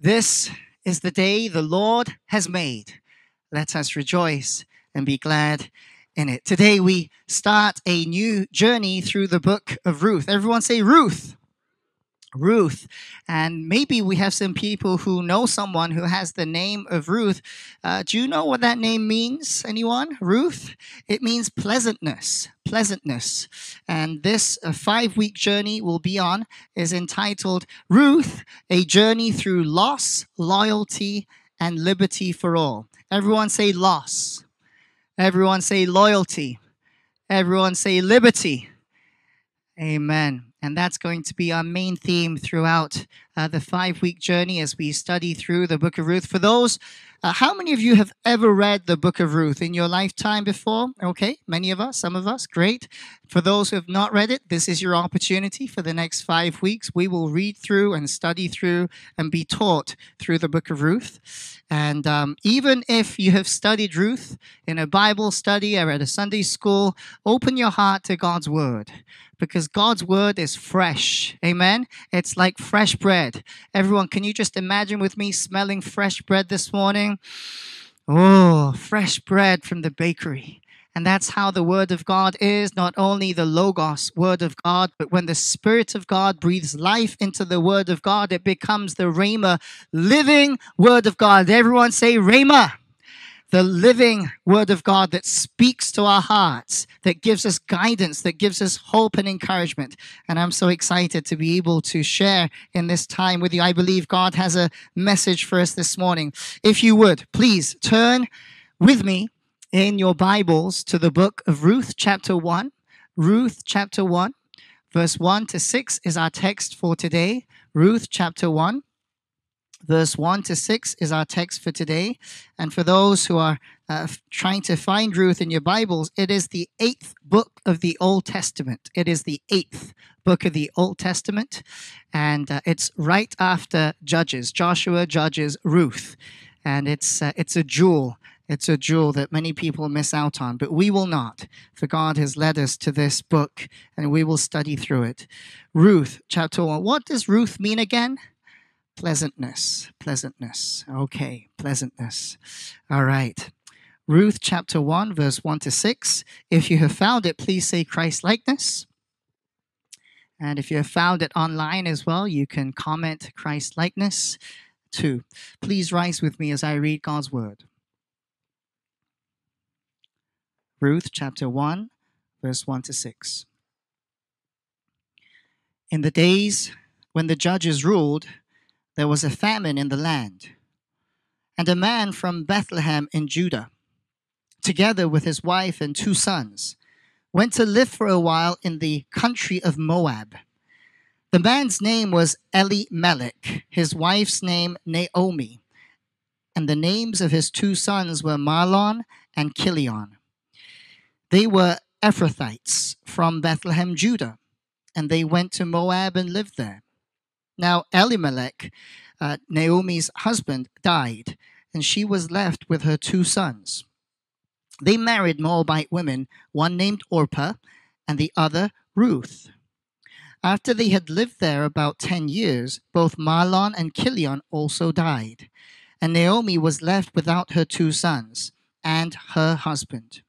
This is the day the Lord has made. Let us rejoice and be glad in it. Today we start a new journey through the book of Ruth. Everyone say Ruth. Ruth. And maybe we have some people who know someone who has the name of Ruth. Uh, do you know what that name means? Anyone? Ruth? It means pleasantness. Pleasantness. And this uh, five week journey we'll be on is entitled Ruth, a journey through loss, loyalty, and liberty for all. Everyone say loss. Everyone say loyalty. Everyone say liberty. Amen. And that's going to be our main theme throughout uh, the five week journey as we study through the book of Ruth. For those, uh, how many of you have ever read the book of Ruth in your lifetime before? Okay, many of us, some of us, great. For those who have not read it, this is your opportunity for the next five weeks. We will read through and study through and be taught through the book of Ruth. And um, even if you have studied Ruth in a Bible study or at a Sunday school, open your heart to God's word because God's word is fresh. Amen. It's like fresh bread. Everyone, can you just imagine with me smelling fresh bread this morning? Oh, fresh bread from the bakery. And that's how the Word of God is not only the Logos, Word of God, but when the Spirit of God breathes life into the Word of God, it becomes the Rhema, living Word of God. Everyone say Rhema the living word of God that speaks to our hearts, that gives us guidance, that gives us hope and encouragement. And I'm so excited to be able to share in this time with you. I believe God has a message for us this morning. If you would, please turn with me in your Bibles to the book of Ruth, chapter 1. Ruth, chapter 1, verse 1 to 6 is our text for today. Ruth, chapter 1 verse 1 to 6 is our text for today. And for those who are uh, trying to find Ruth in your Bibles, it is the eighth book of the Old Testament. It is the eighth book of the Old Testament. And uh, it's right after Judges, Joshua, Judges, Ruth. And it's, uh, it's a jewel. It's a jewel that many people miss out on, but we will not, for God has led us to this book and we will study through it. Ruth, chapter 1. What does Ruth mean again? Pleasantness, pleasantness. Okay, pleasantness. All right. Ruth chapter 1, verse 1 to 6. If you have found it, please say Christ likeness. And if you have found it online as well, you can comment Christ likeness too. Please rise with me as I read God's word. Ruth chapter 1, verse 1 to 6. In the days when the judges ruled, there was a famine in the land. And a man from Bethlehem in Judah, together with his wife and two sons, went to live for a while in the country of Moab. The man's name was Elimelech, his wife's name Naomi, and the names of his two sons were Mahlon and Chilion. They were Ephrathites from Bethlehem, Judah, and they went to Moab and lived there. Now, Elimelech, uh, Naomi's husband, died, and she was left with her two sons. They married Moabite women, one named Orpah and the other Ruth. After they had lived there about ten years, both Mahlon and Chilion also died, and Naomi was left without her two sons and her husband.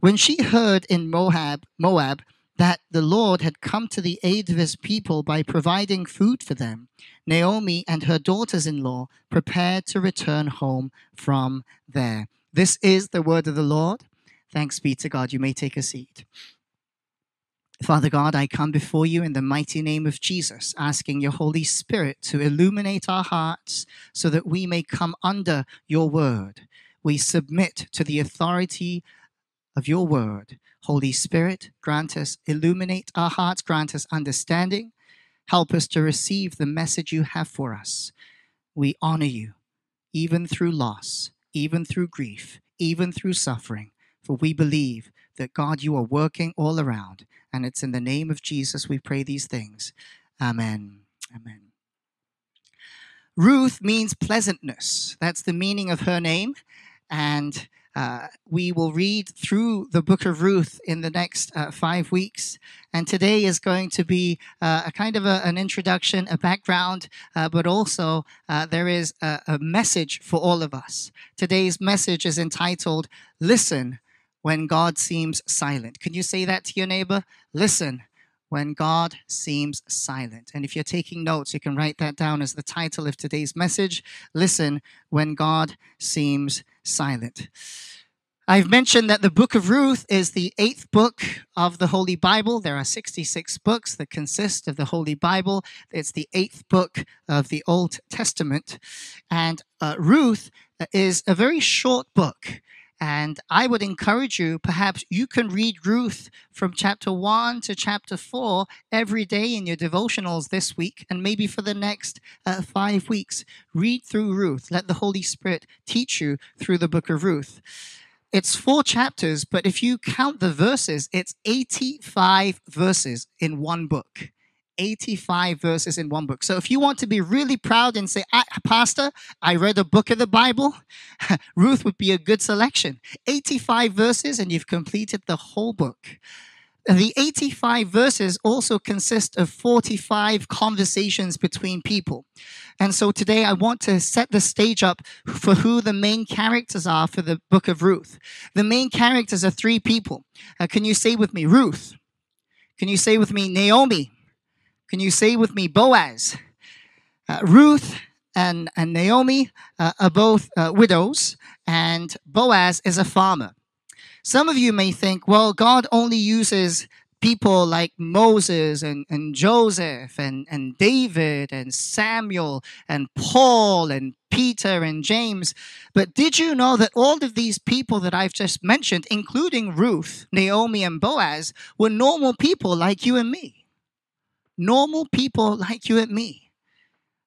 When she heard in Moab, Moab that the Lord had come to the aid of his people by providing food for them, Naomi and her daughters in law prepared to return home from there. This is the word of the Lord. Thanks be to God. You may take a seat. Father God, I come before you in the mighty name of Jesus, asking your Holy Spirit to illuminate our hearts so that we may come under your word. We submit to the authority of your word. Holy Spirit, grant us, illuminate our hearts, grant us understanding. Help us to receive the message you have for us. We honor you, even through loss, even through grief, even through suffering, for we believe that God, you are working all around. And it's in the name of Jesus we pray these things. Amen. Amen. Ruth means pleasantness. That's the meaning of her name. And Uh, we will read through the book of Ruth in the next uh, five weeks. And today is going to be uh, a kind of a, an introduction, a background, uh, but also uh, there is a, a message for all of us. Today's message is entitled, Listen When God Seems Silent. Can you say that to your neighbor? Listen when God seems silent. And if you're taking notes, you can write that down as the title of today's message Listen when God seems silent. I've mentioned that the book of Ruth is the eighth book of the Holy Bible. There are 66 books that consist of the Holy Bible. It's the eighth book of the Old Testament. And uh, Ruth is a very short book. And I would encourage you, perhaps you can read Ruth from chapter 1 to chapter 4 every day in your devotionals this week, and maybe for the next uh, five weeks. Read through Ruth. Let the Holy Spirit teach you through the book of Ruth. It's four chapters, but if you count the verses, it's 85 verses in one book. 85 verses in one book. So if you want to be really proud and say, Pastor, I read a book of the Bible, Ruth would be a good selection. 85 verses, and you've completed the whole book. The 85 verses also consist of 45 conversations between people. And so today I want to set the stage up for who the main characters are for the book of Ruth. The main characters are three people. Uh, can you say with me, Ruth? Can you say with me, Naomi? Can you say with me, Boaz? Uh, Ruth and, and Naomi uh, are both uh, widows, and Boaz is a farmer. Some of you may think, well, God only uses people like Moses and, and Joseph and, and David and Samuel and Paul and Peter and James. But did you know that all of these people that I've just mentioned, including Ruth, Naomi, and Boaz, were normal people like you and me? Normal people like you and me.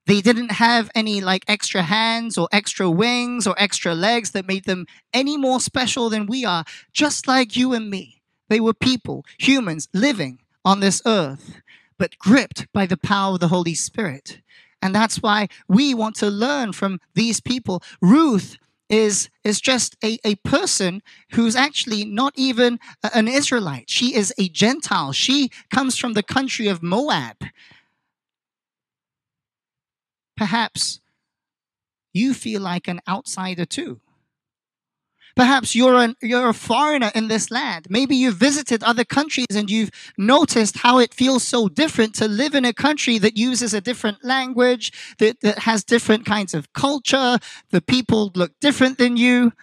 They didn't have any like extra hands or extra wings or extra legs that made them any more special than we are, just like you and me. They were people, humans living on this earth, but gripped by the power of the Holy Spirit. And that's why we want to learn from these people. Ruth is is just a, a person who's actually not even an Israelite. She is a Gentile. She comes from the country of Moab. Perhaps you feel like an outsider too. Perhaps you're, an, you're a foreigner in this land. Maybe you've visited other countries and you've noticed how it feels so different to live in a country that uses a different language, that, that has different kinds of culture, the people look different than you.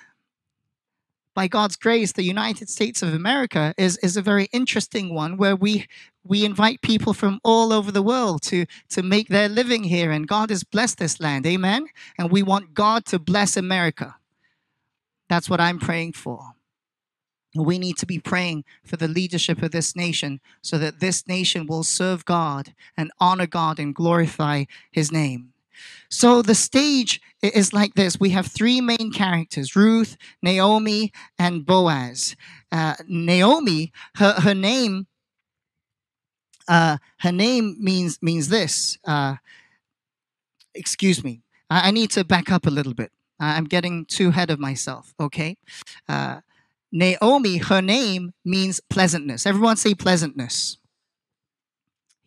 By God's grace, the United States of America is, is a very interesting one where we we invite people from all over the world to, to make their living here, and God has blessed this land. Amen. And we want God to bless America. That's what I'm praying for. We need to be praying for the leadership of this nation so that this nation will serve God and honor God and glorify his name. So the stage is like this. We have three main characters Ruth, Naomi, and Boaz. Uh, Naomi, her, her name. Uh, her name means means this. Uh, excuse me. I, I need to back up a little bit. I'm getting too ahead of myself, okay? Uh, Naomi, her name means pleasantness. Everyone say pleasantness.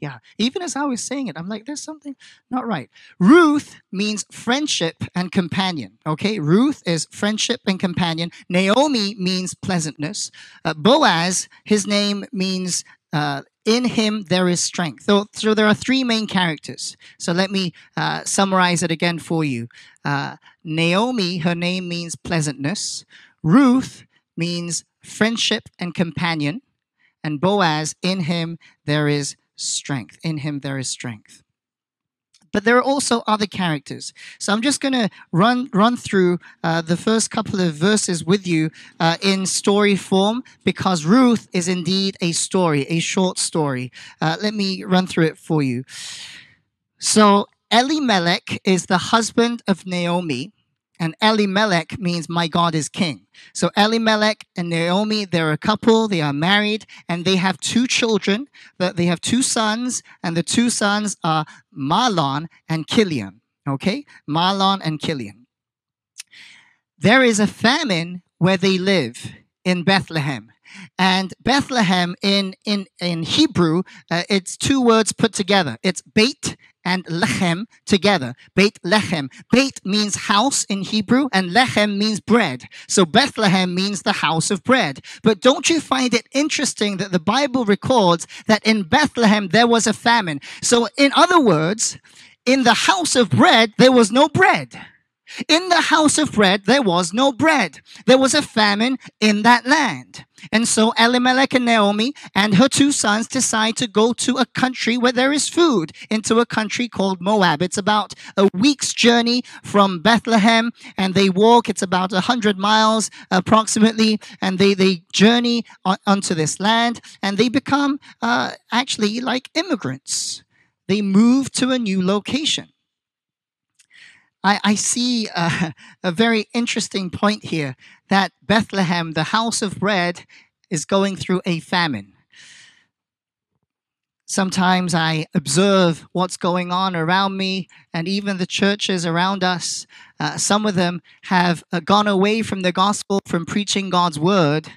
Yeah, even as I was saying it, I'm like, there's something not right. Ruth means friendship and companion. Okay, Ruth is friendship and companion. Naomi means pleasantness. Uh, Boaz, his name means uh, in him there is strength. So, so there are three main characters. So let me uh, summarize it again for you. Uh, Naomi, her name means pleasantness. Ruth means friendship and companion. And Boaz, in him there is strength. In him there is strength but there are also other characters. So I'm just going to run run through uh, the first couple of verses with you uh, in story form because Ruth is indeed a story, a short story. Uh, let me run through it for you. So Elimelech is the husband of Naomi. And Elimelech means my God is king. So Elimelech and Naomi, they're a couple, they are married, and they have two children. They have two sons, and the two sons are Mahlon and Chilion. Okay? Mahlon and Chilion. There is a famine where they live in Bethlehem. And Bethlehem in in in Hebrew, uh, it's two words put together. It's Beit and Lechem together. Beit Lechem. Beit means house in Hebrew, and Lechem means bread. So Bethlehem means the house of bread. But don't you find it interesting that the Bible records that in Bethlehem there was a famine? So, in other words, in the house of bread there was no bread. In the house of bread, there was no bread. There was a famine in that land. And so Elimelech and Naomi and her two sons decide to go to a country where there is food, into a country called Moab. It's about a week's journey from Bethlehem, and they walk, it's about a hundred miles approximately, and they, they journey on, onto this land, and they become uh, actually like immigrants. They move to a new location. I, I see a, a very interesting point here that Bethlehem, the house of bread, is going through a famine. Sometimes I observe what's going on around me, and even the churches around us. Uh, some of them have uh, gone away from the gospel, from preaching God's word.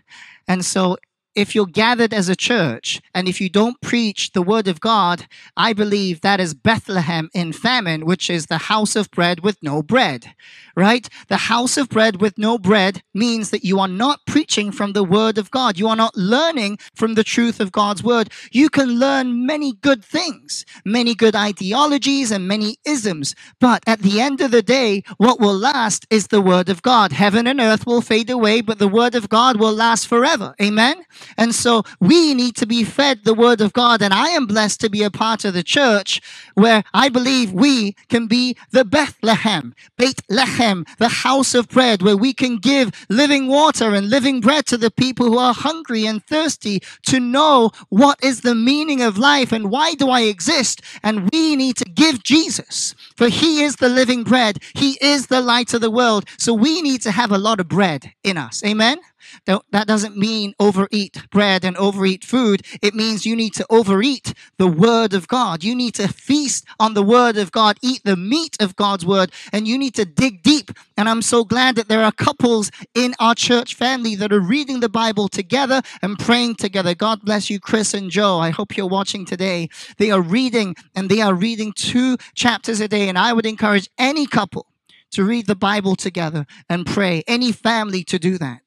And so if you're gathered as a church and if you don't preach the word of God, I believe that is Bethlehem in famine, which is the house of bread with no bread, right? The house of bread with no bread means that you are not preaching from the word of God. You are not learning from the truth of God's word. You can learn many good things, many good ideologies and many isms. But at the end of the day, what will last is the word of God. Heaven and earth will fade away, but the word of God will last forever. Amen. And so we need to be fed the word of God. And I am blessed to be a part of the church where I believe we can be the Bethlehem, Beit Lechem, the house of bread, where we can give living water and living bread to the people who are hungry and thirsty to know what is the meaning of life and why do I exist. And we need to give Jesus, for he is the living bread. He is the light of the world. So we need to have a lot of bread in us. Amen. That doesn't mean overeat bread and overeat food. It means you need to overeat the word of God. You need to feast on the word of God, eat the meat of God's word, and you need to dig deep. And I'm so glad that there are couples in our church family that are reading the Bible together and praying together. God bless you, Chris and Joe. I hope you're watching today. They are reading and they are reading two chapters a day. And I would encourage any couple to read the Bible together and pray, any family to do that.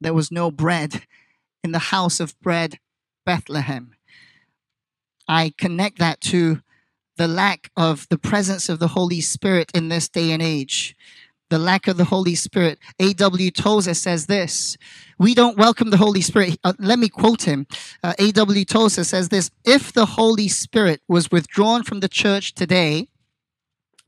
There was no bread in the house of bread, Bethlehem. I connect that to the lack of the presence of the Holy Spirit in this day and age. The lack of the Holy Spirit. A.W. Tozer says this We don't welcome the Holy Spirit. Uh, let me quote him. Uh, A.W. Tozer says this If the Holy Spirit was withdrawn from the church today,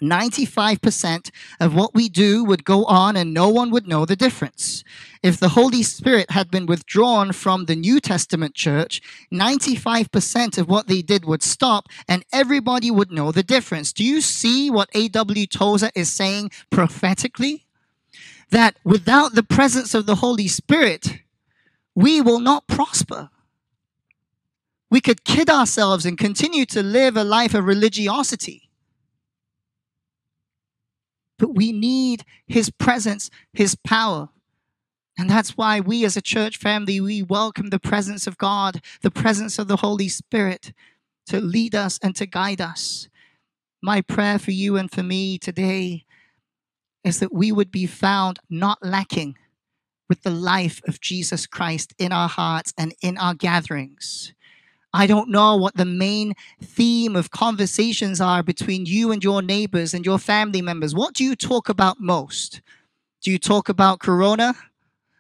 95% of what we do would go on and no one would know the difference. If the Holy Spirit had been withdrawn from the New Testament church, 95% of what they did would stop and everybody would know the difference. Do you see what A.W. Tozer is saying prophetically? That without the presence of the Holy Spirit, we will not prosper. We could kid ourselves and continue to live a life of religiosity but we need his presence, his power. And that's why we as a church family, we welcome the presence of God, the presence of the Holy Spirit to lead us and to guide us. My prayer for you and for me today is that we would be found not lacking with the life of Jesus Christ in our hearts and in our gatherings. I don't know what the main theme of conversations are between you and your neighbors and your family members. What do you talk about most? Do you talk about Corona?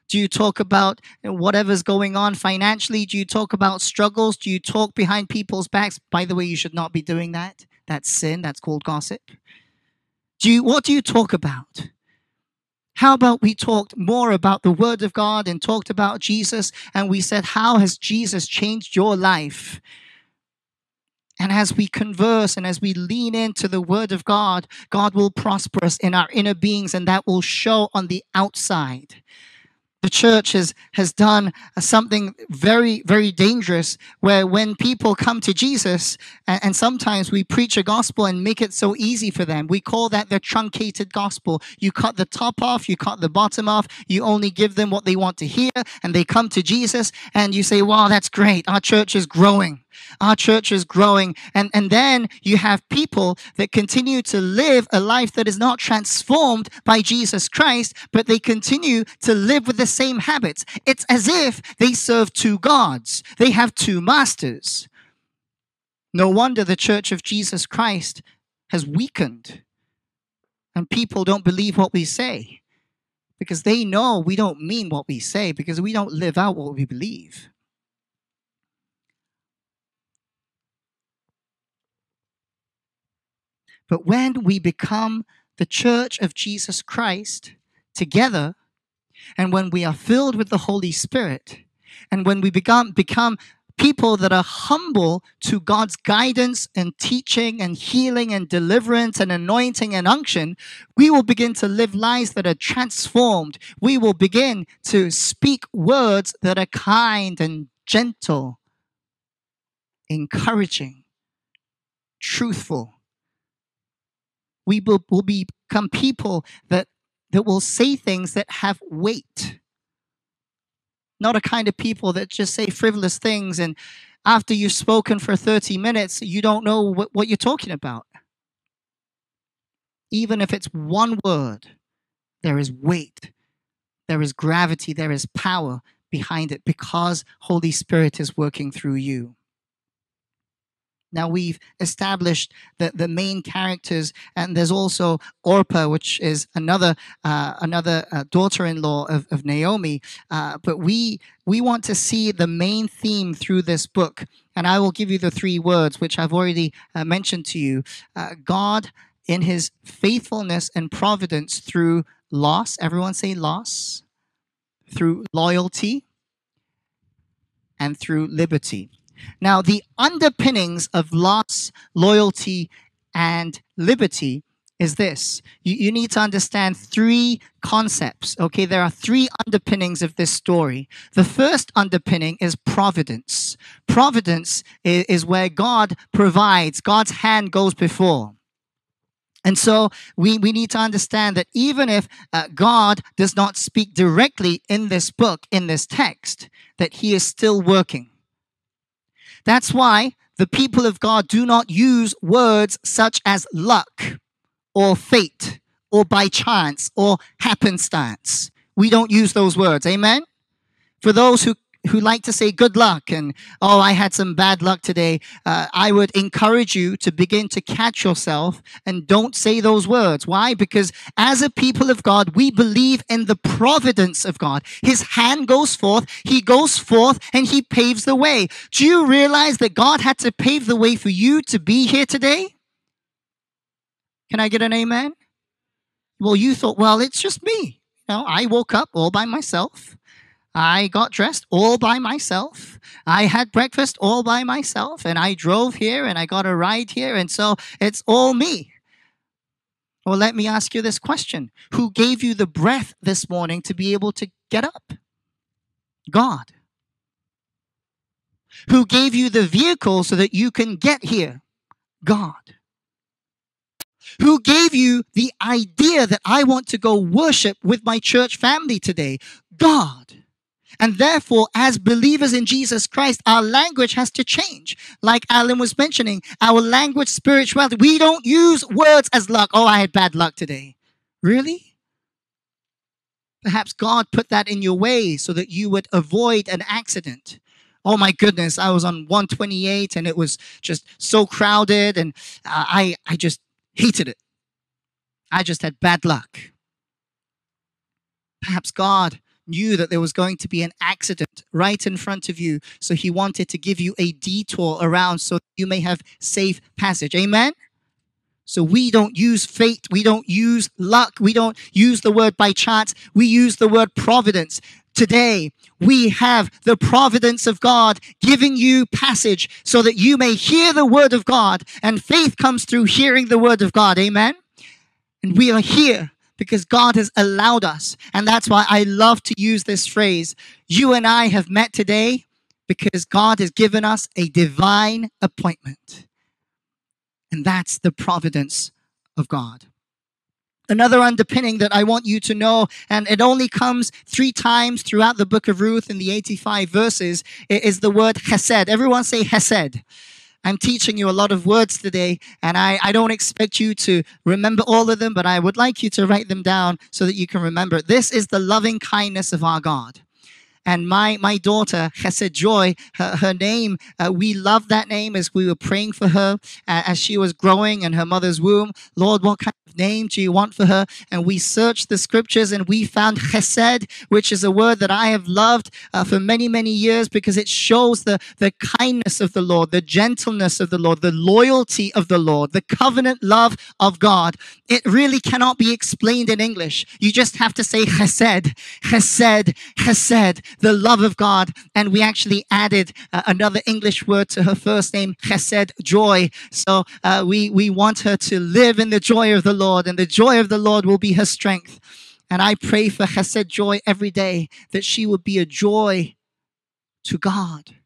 Do you talk about whatever's going on financially? Do you talk about struggles? Do you talk behind people's backs? By the way, you should not be doing that. That's sin. That's called gossip. Do you, what do you talk about? How about we talked more about the Word of God and talked about Jesus and we said, How has Jesus changed your life? And as we converse and as we lean into the Word of God, God will prosper us in our inner beings and that will show on the outside. The church has has done something very very dangerous where when people come to jesus and, and, sometimes we preach a gospel and make it so easy for them we call that the truncated gospel. You cut the top off you cut the bottom off you only give them what they want to hear and they come to jesus and you say wow that's great. Our church is growing our church is growing. And, and then you have people that continue to live a life that is not transformed by Jesus Christ, but they continue to live with the same habits. It's as if they serve two gods, they have two masters. No wonder the church of Jesus Christ has weakened and people don't believe what we say because they know we don't mean what we say because we don't live out what we believe. But when we become the church of Jesus Christ together, and when we are filled with the Holy Spirit, and when we become, become people that are humble to God's guidance and teaching and healing and deliverance and anointing and unction, we will begin to live lives that are transformed. We will begin to speak words that are kind and gentle, encouraging, truthful, we will, will become people that, that will say things that have weight. Not a kind of people that just say frivolous things and after you've spoken for 30 minutes, you don't know what, what you're talking about. Even if it's one word, there is weight, there is gravity, there is power behind it because Holy Spirit is working through you. Now we've established the, the main characters, and there's also Orpah, which is another uh, another uh, daughter-in-law of, of Naomi. Uh, but we we want to see the main theme through this book, and I will give you the three words which I've already uh, mentioned to you. Uh, God, in His faithfulness and providence through loss. Everyone say loss. Through loyalty and through liberty. Now, the underpinnings of loss, loyalty, and liberty is this. You, you, need to understand three concepts. Okay, there are three underpinnings of this story. The first underpinning is providence. Providence is, is where God provides, God's hand goes before. And so we, we need to understand that even if uh, God does not speak directly in this book, in this text, that he is still working. That's why the people of God do not use words such as luck or fate or by chance or happenstance. We don't use those words. Amen? For those who who like to say good luck and oh i had some bad luck today uh, i would encourage you to begin to catch yourself and don't say those words. Why? Because as a people of god we believe in the providence of god. His hand goes forth he goes forth and he paves the way. Do you realize that god had to pave the way for you to be here today? Can i get an amen? Well you thought well it's just me. You know i woke up all by myself I got dressed all by myself. I had breakfast all by myself, and I drove here and I got a ride here, and so it's all me. Well, let me ask you this question Who gave you the breath this morning to be able to get up? God. Who gave you the vehicle so that you can get here? God. Who gave you the idea that I want to go worship with my church family today? God. And therefore, as believers in Jesus Christ, our language has to change. Like Alan was mentioning, our language, spirituality, we don't use words as luck. Oh, I had bad luck today. Really? Perhaps God put that in your way so that you would avoid an accident. Oh my goodness, I was on 128 and it was just so crowded and uh, I, I just hated it. I just had bad luck. Perhaps God knew that there was going to be an accident right in front of you. So he wanted to give you a detour around so you may have safe passage. Amen? So we don't use fate. We don't use luck. We don't use the word by chance. We use the word providence. Today, we have the providence of God giving you passage so that you may hear the word of God and faith comes through hearing the word of God. Amen? And we are here because God has allowed us. And that's why I love to use this phrase. You and I have met today because God has given us a divine appointment. And that's the providence of God. Another underpinning that I want you to know, and it only comes three times throughout the book of Ruth in the 85 verses, is the word chesed. Everyone say chesed. I'm teaching you a lot of words today, and I, I don't expect you to remember all of them, but I would like you to write them down so that you can remember. This is the loving kindness of our God. And my, my daughter, Chesed Joy, her, her name, uh, we love that name as we were praying for her uh, as she was growing in her mother's womb. Lord, what kind of name do you want for her? And we searched the scriptures and we found Chesed, which is a word that I have loved uh, for many, many years because it shows the, the kindness of the Lord, the gentleness of the Lord, the loyalty of the Lord, the covenant love of God. It really cannot be explained in English. You just have to say Chesed, Chesed, Chesed the love of God. And we actually added uh, another English word to her first name, chesed, joy. So uh, we, we want her to live in the joy of the Lord, and the joy of the Lord will be her strength. And I pray for chesed joy every day that she would be a joy to God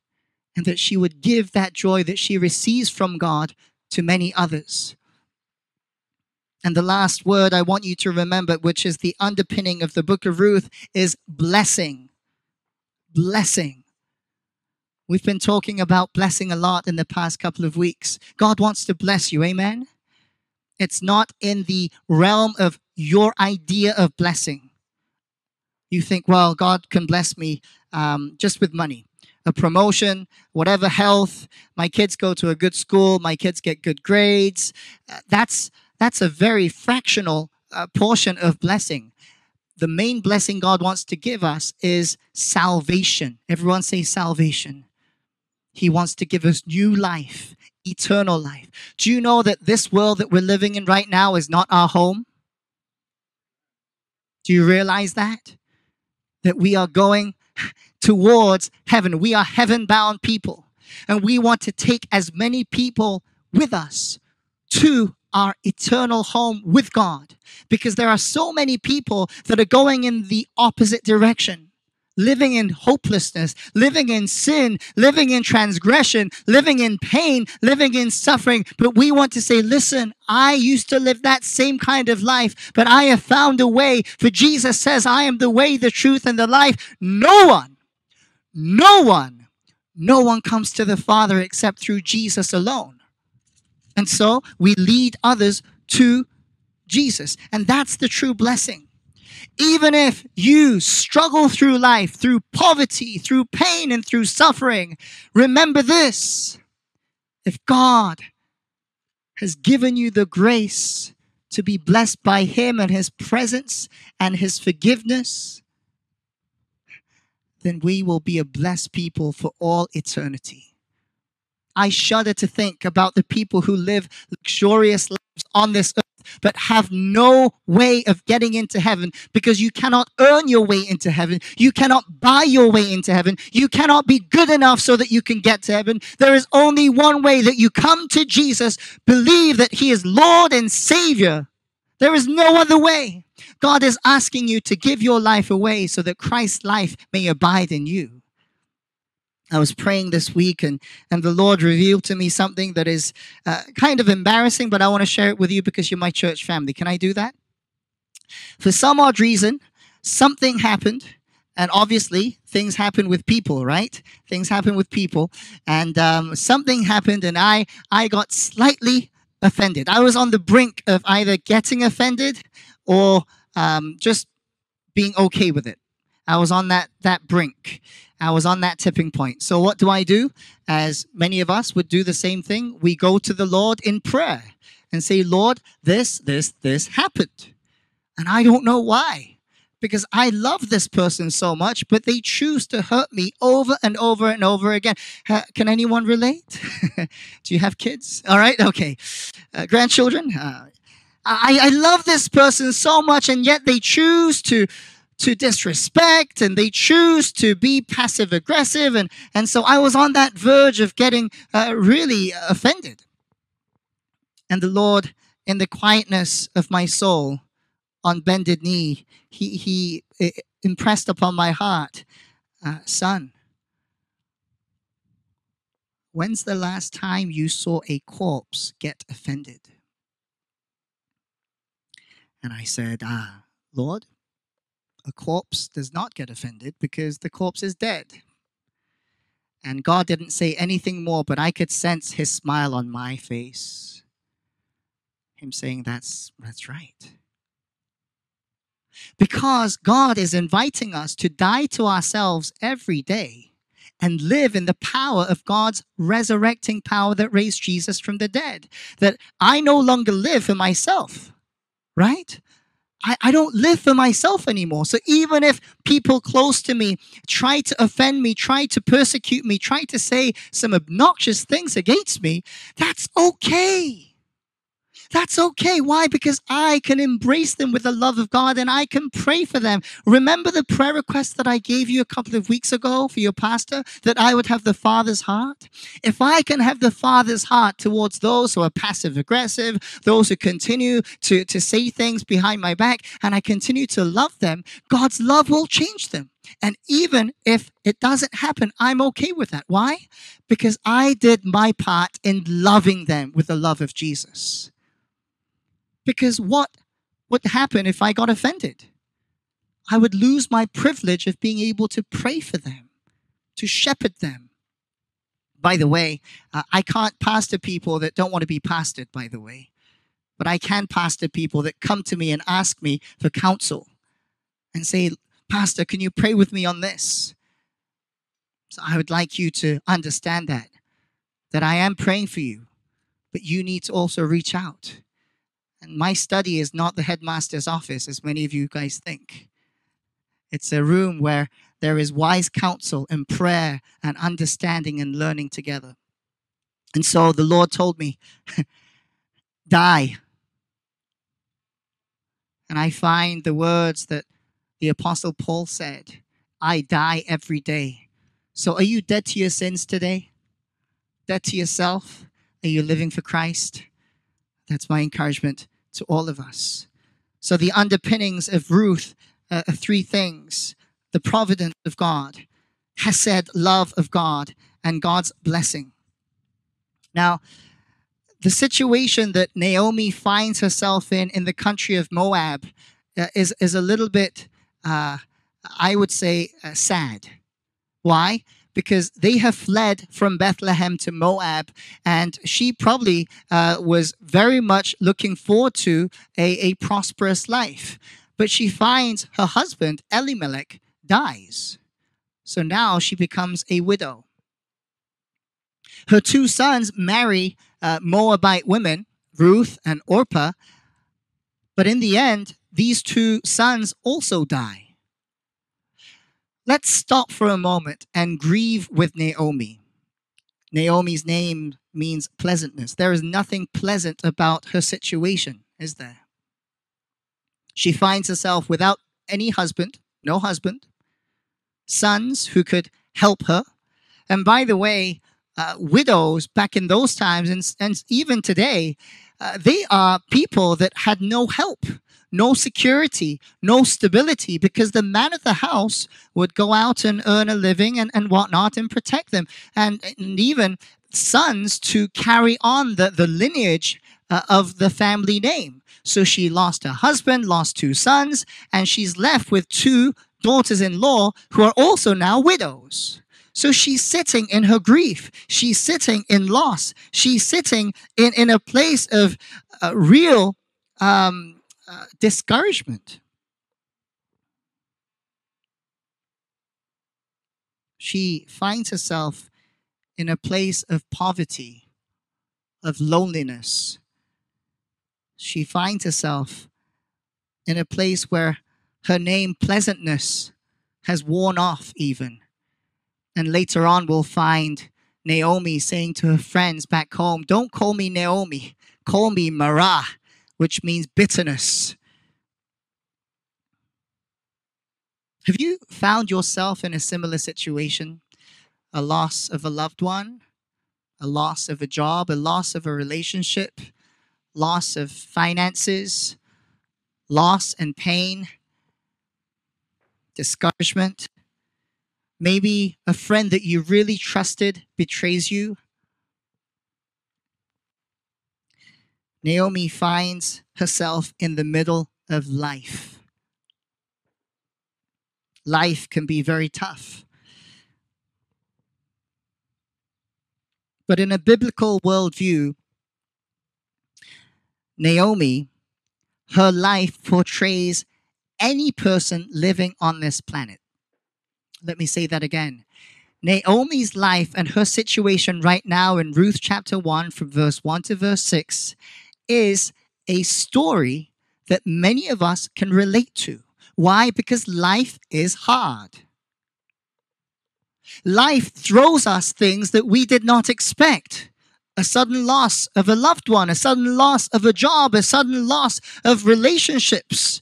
and that she would give that joy that she receives from God to many others. And the last word I want you to remember, which is the underpinning of the book of Ruth, is blessing blessing. We've been talking about blessing a lot in the past couple of weeks. God wants to bless you. Amen. It's not in the realm of your idea of blessing. You think, well, God can bless me um, just with money, a promotion, whatever health. My kids go to a good school. My kids get good grades. Uh, that's that's a very fractional uh, portion of blessing the main blessing God wants to give us is salvation. Everyone say salvation. He wants to give us new life, eternal life. Do you know that this world that we're living in right now is not our home? Do you realize that? That we are going towards heaven. We are heaven bound people. And we want to take as many people with us to our eternal home with God because there are so many people that are going in the opposite direction. Living in hopelessness, living in sin, living in transgression, living in pain, living in suffering. But we want to say, listen, I used to live that same kind of life, but I have found a way. For Jesus says, I am the way, the truth, and the life. No one, no one, no one comes to the Father except through Jesus alone. And so we lead others to Jesus. And that's the true blessing. Even if you struggle through life, through poverty, through pain, and through suffering, remember this. If God has given you the grace to be blessed by Him and His presence and His forgiveness, then we will be a blessed people for all eternity. I shudder to think about the people who live luxurious lives on this earth but have no way of getting into heaven because you cannot earn your way into heaven. You cannot buy your way into heaven. You cannot be good enough so that you can get to heaven. There is only one way that you come to Jesus, believe that He is Lord and Savior. There is no other way. God is asking you to give your life away so that Christ's life may abide in you. I was praying this week and, and the Lord revealed to me something that is uh, kind of embarrassing, but I want to share it with you because you're my church family. Can I do that? For some odd reason, something happened. And obviously, things happen with people, right? Things happen with people. And um, something happened, and I, I got slightly offended. I was on the brink of either getting offended or um, just being okay with it. I was on that, that brink. I was on that tipping point. So, what do I do? As many of us would do the same thing, we go to the Lord in prayer and say, Lord, this, this, this happened. And I don't know why, because I love this person so much, but they choose to hurt me over and over and over again. can anyone relate? do you have kids? All right, okay. Uh, grandchildren? Uh, I, I love this person so much, and yet they choose to to disrespect and they choose to be passive aggressive. And, and so I was on that verge of getting uh, really offended. And the Lord, in the quietness of my soul, on bended knee, he, he eh, impressed upon my heart, uh, son, when's the last time you saw a corpse get offended? And I said, Ah, Lord, a corpse does not get offended because the corpse is dead. And God didn't say anything more, but I could sense his smile on my face. Him saying, That's, that's right. Because God is inviting us to die to ourselves every day and live in the power of God's resurrecting power that raised Jesus from the dead. That I no longer live for myself, right? I, I don't live for myself anymore. So even if people close to me try to offend me, try to persecute me, try to say some obnoxious things against me, that's okay. That's okay. Why? Because I can embrace them with the love of God and I can pray for them. Remember the prayer request that I gave you a couple of weeks ago for your pastor that I would have the Father's heart? If I can have the Father's heart towards those who are passive aggressive, those who continue to, to say things behind my back, and I continue to love them, God's love will change them. And even if it doesn't happen, I'm okay with that. Why? Because I did my part in loving them with the love of Jesus. Because what would happen if I got offended? I would lose my privilege of being able to pray for them, to shepherd them. By the way, uh, I can't pastor people that don't want to be pastored, by the way. But I can pastor people that come to me and ask me for counsel and say, Pastor, can you pray with me on this? So I would like you to understand that, that I am praying for you, but you need to also reach out. And my study is not the headmaster's office, as many of you guys think. It's a room where there is wise counsel and prayer and understanding and learning together. And so the Lord told me, die. And I find the words that the Apostle Paul said I die every day. So are you dead to your sins today? Dead to yourself? Are you living for Christ? That's my encouragement to all of us. So, the underpinnings of Ruth uh, are three things the providence of God, Hesed, love of God, and God's blessing. Now, the situation that Naomi finds herself in in the country of Moab uh, is, is a little bit, uh, I would say, uh, sad. Why? Because they have fled from Bethlehem to Moab, and she probably uh, was very much looking forward to a, a prosperous life. But she finds her husband, Elimelech, dies. So now she becomes a widow. Her two sons marry uh, Moabite women, Ruth and Orpah, but in the end, these two sons also die. Let's stop for a moment and grieve with Naomi. Naomi's name means pleasantness. There is nothing pleasant about her situation, is there? She finds herself without any husband, no husband, sons who could help her. And by the way, uh, widows back in those times and, and even today, uh, they are people that had no help no security, no stability, because the man of the house would go out and earn a living and, and whatnot and protect them. And, and even sons to carry on the, the lineage uh, of the family name. So she lost her husband, lost two sons, and she's left with two daughters in law who are also now widows. So she's sitting in her grief. She's sitting in loss. She's sitting in, in a place of uh, real um, discouragement. She finds herself in a place of poverty, of loneliness. She finds herself in a place where her name, pleasantness, has worn off, even. And later on, we'll find Naomi saying to her friends back home, Don't call me Naomi, call me Mara, which means bitterness. Have you found yourself in a similar situation? A loss of a loved one, a loss of a job, a loss of a relationship, loss of finances, loss and pain, discouragement. Maybe a friend that you really trusted betrays you. Naomi finds herself in the middle of life. Life can be very tough. But in a biblical worldview, Naomi, her life portrays any person living on this planet. Let me say that again. Naomi's life and her situation right now in Ruth chapter 1, from verse 1 to verse 6, is a story that many of us can relate to. Why? Because life is hard. Life throws us things that we did not expect. A sudden loss of a loved one, a sudden loss of a job, a sudden loss of relationships,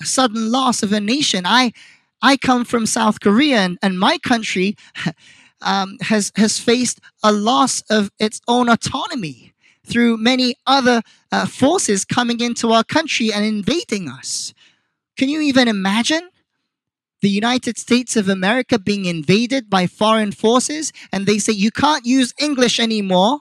a sudden loss of a nation. I, I come from South Korea, and, and my country um, has, has faced a loss of its own autonomy through many other uh, forces coming into our country and invading us. Can you even imagine? The United States of America being invaded by foreign forces, and they say you can't use English anymore.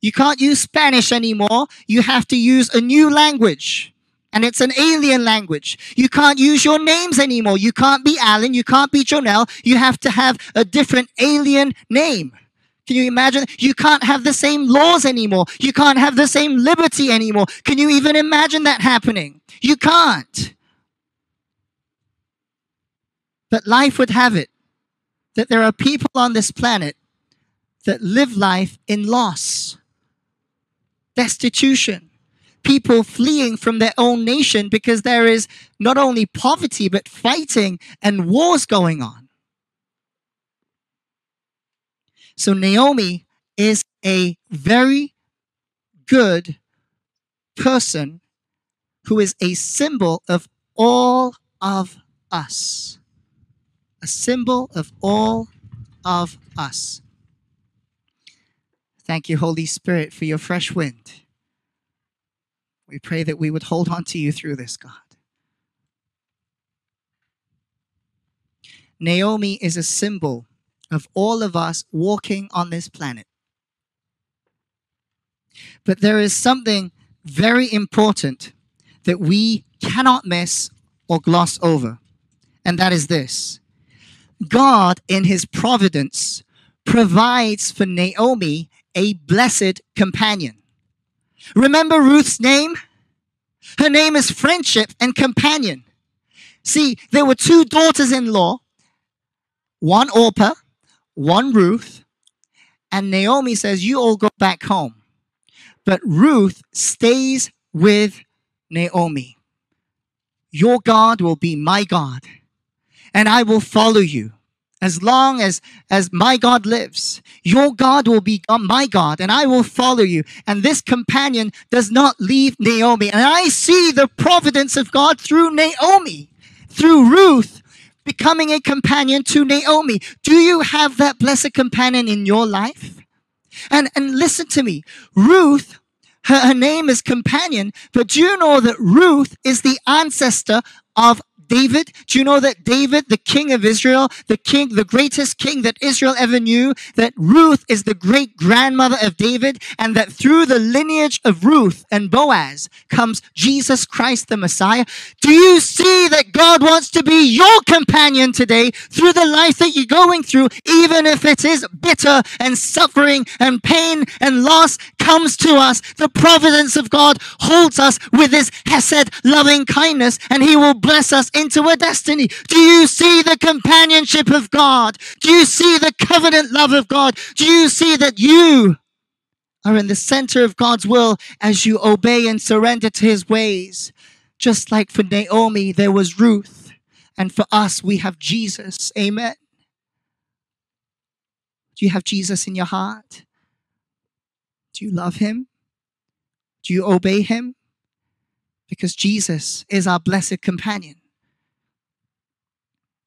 You can't use Spanish anymore. You have to use a new language. And it's an alien language. You can't use your names anymore. You can't be Alan. You can't be Jonelle. You have to have a different alien name. Can you imagine? You can't have the same laws anymore. You can't have the same liberty anymore. Can you even imagine that happening? You can't. But life would have it that there are people on this planet that live life in loss, destitution, people fleeing from their own nation because there is not only poverty, but fighting and wars going on. So Naomi is a very good person who is a symbol of all of us. A symbol of all of us. Thank you, Holy Spirit, for your fresh wind. We pray that we would hold on to you through this, God. Naomi is a symbol of all of us walking on this planet. But there is something very important that we cannot miss or gloss over, and that is this God, in his providence, provides for Naomi a blessed companion. Remember Ruth's name? Her name is friendship and companion. See, there were two daughters in law, one Orpah one Ruth, and Naomi says, You all go back home. But Ruth stays with Naomi. Your God will be my God, and I will follow you as long as as my god lives your god will be my god and i will follow you and this companion does not leave naomi and i see the providence of god through naomi through ruth becoming a companion to Naomi. Do you have that blessed companion in your life? And, and listen to me. Ruth, her, her name is companion, but do you know that Ruth is the ancestor of David? Do you know that David, the king of Israel, the king, the greatest king that Israel ever knew, that Ruth is the great grandmother of David, and that through the lineage of Ruth and Boaz comes Jesus Christ the Messiah? Do you see that God wants to be your companion today through the life that you're going through, even if it is bitter and suffering and pain and loss comes to us? The providence of God holds us with his Hesed loving kindness, and he will bless us into a destiny? Do you see the companionship of God? Do you see the covenant love of God? Do you see that you are in the center of God's will as you obey and surrender to his ways? Just like for Naomi, there was Ruth, and for us, we have Jesus. Amen. Do you have Jesus in your heart? Do you love him? Do you obey him? Because Jesus is our blessed companion.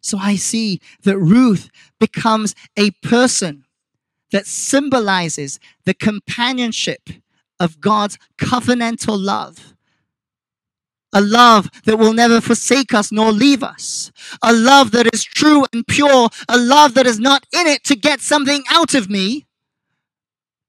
So I see that Ruth becomes a person that symbolizes the companionship of God's covenantal love. a love that will never forsake us nor leave us, a love that is true and pure, a love that is not in it to get something out of me,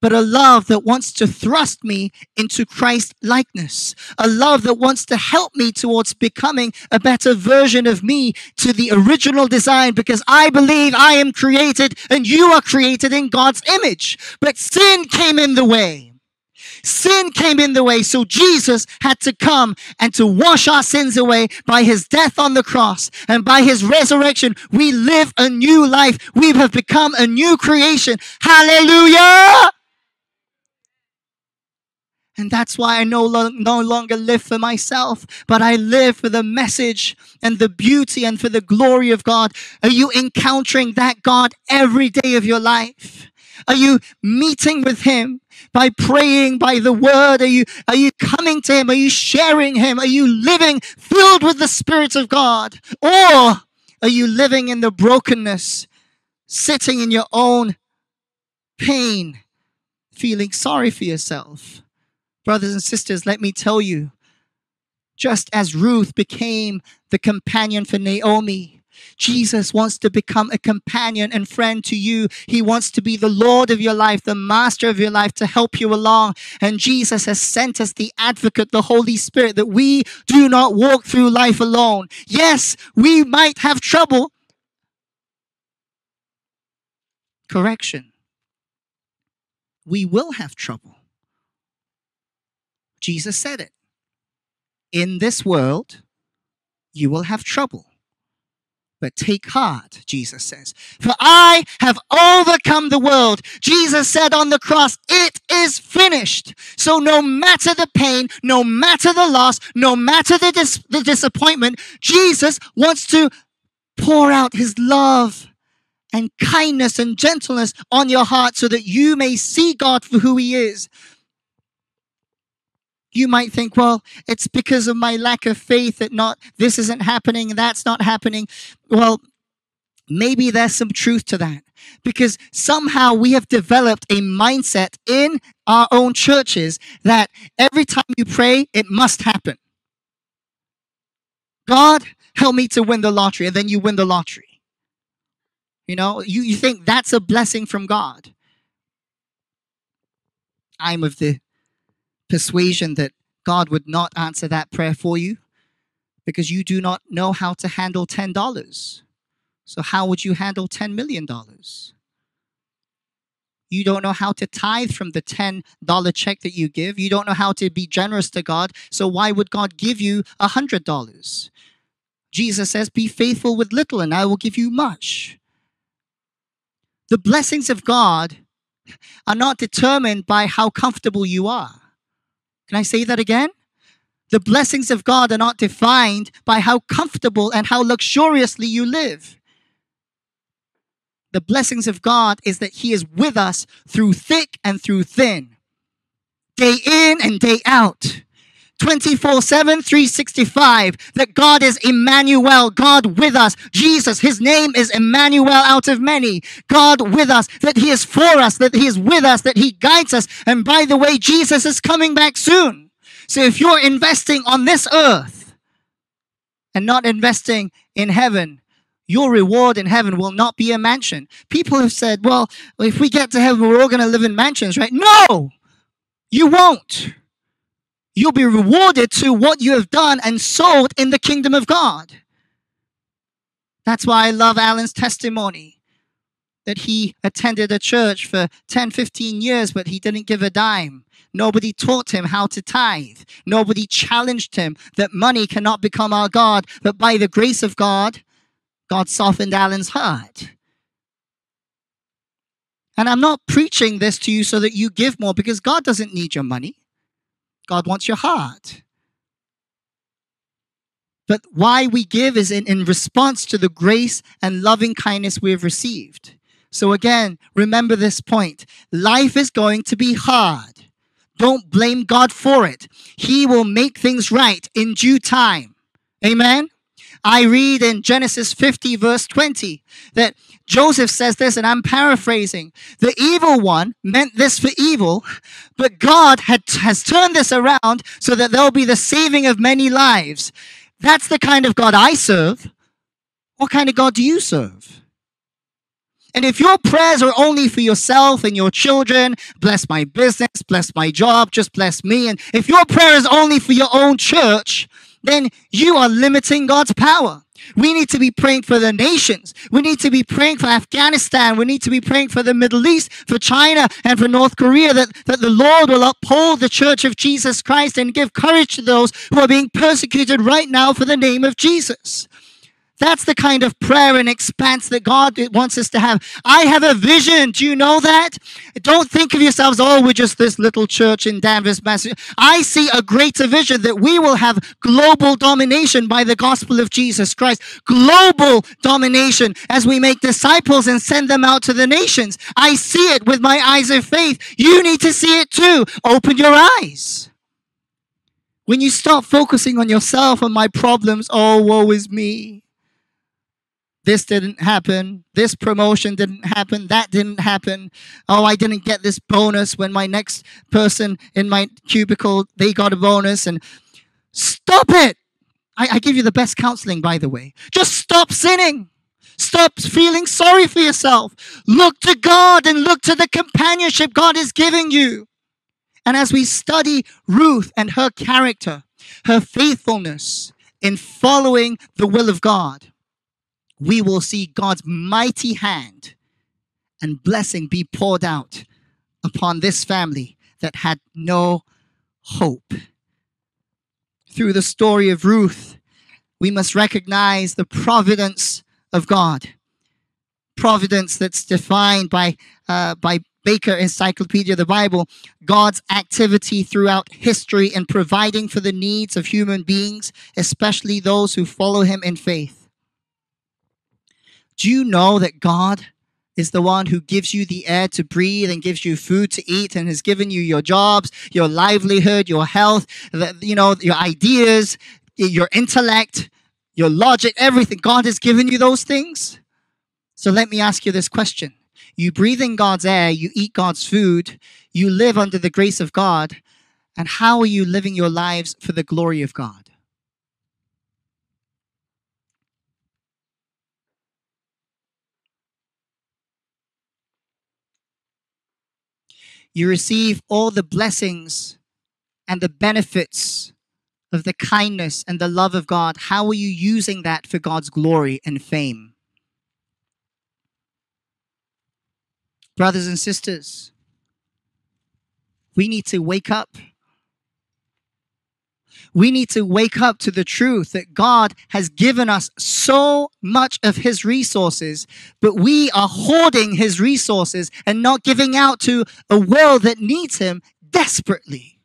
but a love that wants to thrust me into Christ likeness, a love that wants to help me towards becoming a better version of me to the original design because I believe I am created and you are created in God's image. But sin came in the way. Sin came in the way, so Jesus had to come and to wash our sins away by his death on the cross and by his resurrection. We live a new life. We have become a new creation. Hallelujah! And that's why I no, lo- no longer live for myself, but I live for the message and the beauty and for the glory of God. Are you encountering that God every day of your life? Are you meeting with Him by praying by the word? Are you, are you coming to Him? Are you sharing Him? Are you living filled with the Spirit of God? Or are you living in the brokenness, sitting in your own pain, feeling sorry for yourself? Brothers and sisters, let me tell you, just as Ruth became the companion for Naomi, Jesus wants to become a companion and friend to you. He wants to be the Lord of your life, the master of your life to help you along. And Jesus has sent us the advocate, the Holy Spirit, that we do not walk through life alone. Yes, we might have trouble. Correction. We will have trouble. Jesus said it. In this world, you will have trouble. But take heart, Jesus says, for I have overcome the world. Jesus said on the cross, it is finished. So no matter the pain, no matter the loss, no matter the, dis- the disappointment, Jesus wants to pour out his love and kindness and gentleness on your heart so that you may see God for who he is you might think, well, it's because of my lack of faith that not this isn't happening, that's not happening. Well, maybe there's some truth to that because somehow we have developed a mindset in our own churches that every time you pray, it must happen. God, help me to win the lottery, and then you win the lottery. You know, you, you think that's a blessing from God. I'm of the persuasion that God would not answer that prayer for you because you do not know how to handle $10. So, how would you handle $10 million? You don't know how to tithe from the $10 check that you give. You don't know how to be generous to God. So, why would God give you $100? Jesus says, Be faithful with little, and I will give you much. The blessings of God are not determined by how comfortable you are. Can I say that again? The blessings of God are not defined by how comfortable and how luxuriously you live. The blessings of God is that He is with us through thick and through thin, day in and day out. 24 7, 365, that God is Emmanuel, God with us. Jesus, his name is Emmanuel out of many. God with us, that he is for us, that he is with us, that he guides us. And by the way, Jesus is coming back soon. So if you're investing on this earth and not investing in heaven, your reward in heaven will not be a mansion. People have said, well, if we get to heaven, we're all going to live in mansions, right? No, you won't you'll be rewarded to what you have done and sold in the kingdom of God. That's why I love Alan's testimony that he attended a church for 10, 15 years, but he didn't give a dime. Nobody taught him how to tithe. Nobody challenged him that money cannot become our God. But by the grace of God, God softened Alan's heart. And I'm not preaching this to you so that you give more because God doesn't need your money. God wants your heart. But why we give is in, in response to the grace and loving kindness we have received. So again, remember this point. Life is going to be hard. Don't blame God for it. He will make things right in due time. Amen. I read in Genesis 50, verse 20, that Joseph says this, and I'm paraphrasing. The evil one meant this for evil, but God had, has turned this around so that there'll be the saving of many lives. That's the kind of God I serve. What kind of God do you serve? And if your prayers are only for yourself and your children, bless my business, bless my job, just bless me, and if your prayer is only for your own church, then you are limiting God's power. We need to be praying for the nations. We need to be praying for Afghanistan. We need to be praying for the Middle East, for China, and for North Korea that, that the Lord will uphold the church of Jesus Christ and give courage to those who are being persecuted right now for the name of Jesus. That's the kind of prayer and expanse that God wants us to have. I have a vision. Do you know that? Don't think of yourselves, oh, we're just this little church in Danvers, Massachusetts. I see a greater vision that we will have global domination by the gospel of Jesus Christ. Global domination as we make disciples and send them out to the nations. I see it with my eyes of faith. You need to see it too. Open your eyes. When you stop focusing on yourself and my problems, oh, woe is me this didn't happen. This promotion didn't happen. That didn't happen. Oh, I didn't get this bonus when my next person in my cubicle, they got a bonus. And stop it. I, I give you the best counseling, by the way. Just stop sinning. Stop feeling sorry for yourself. Look to God and look to the companionship God is giving you. And as we study Ruth and her character, her faithfulness in following the will of God, we will see God's mighty hand and blessing be poured out upon this family that had no hope. Through the story of Ruth, we must recognize the providence of God. Providence that's defined by, uh, by Baker Encyclopedia of the Bible, God's activity throughout history in providing for the needs of human beings, especially those who follow Him in faith. Do you know that God is the one who gives you the air to breathe and gives you food to eat and has given you your jobs, your livelihood, your health, you know, your ideas, your intellect, your logic, everything. God has given you those things. So let me ask you this question. You breathe in God's air, you eat God's food, you live under the grace of God, and how are you living your lives for the glory of God? You receive all the blessings and the benefits of the kindness and the love of God. How are you using that for God's glory and fame? Brothers and sisters, we need to wake up we need to wake up to the truth that God has given us so much of his resources, but we are hoarding his resources and not giving out to a world that needs him desperately.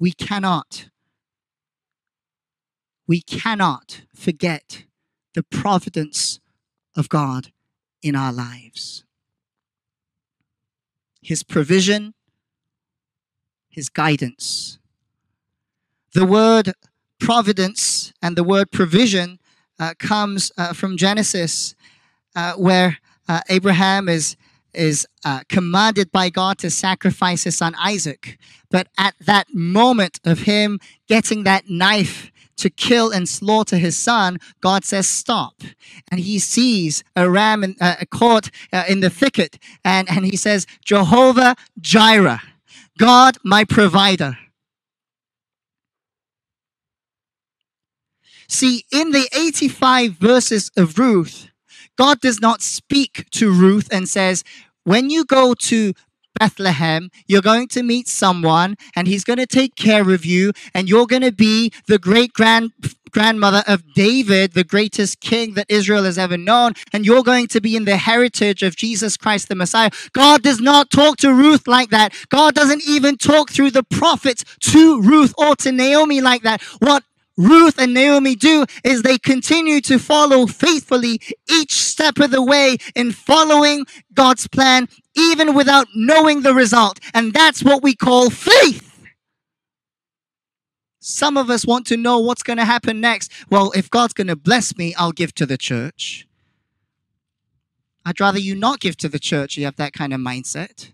We cannot, we cannot forget the providence of God in our lives. His provision, His guidance. The word providence and the word provision uh, comes uh, from Genesis, uh, where uh, Abraham is is uh, commanded by God to sacrifice his son Isaac. But at that moment of him getting that knife to kill and slaughter his son, God says, stop. And he sees a ram in, uh, caught uh, in the thicket, and, and he says, Jehovah Jireh, God my provider. See, in the 85 verses of Ruth, God does not speak to Ruth and says, when you go to Bethlehem, you're going to meet someone and he's going to take care of you and you're going to be the great grand grandmother of David, the greatest king that Israel has ever known, and you're going to be in the heritage of Jesus Christ the Messiah. God does not talk to Ruth like that. God doesn't even talk through the prophets to Ruth or to Naomi like that. What Ruth and Naomi do is they continue to follow faithfully each step of the way in following God's plan, even without knowing the result. And that's what we call faith. Some of us want to know what's going to happen next. Well, if God's going to bless me, I'll give to the church. I'd rather you not give to the church. If you have that kind of mindset.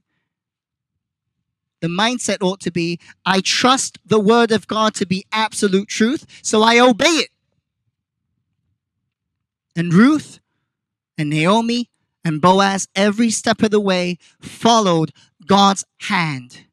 The mindset ought to be I trust the word of God to be absolute truth, so I obey it. And Ruth and Naomi and Boaz, every step of the way, followed God's hand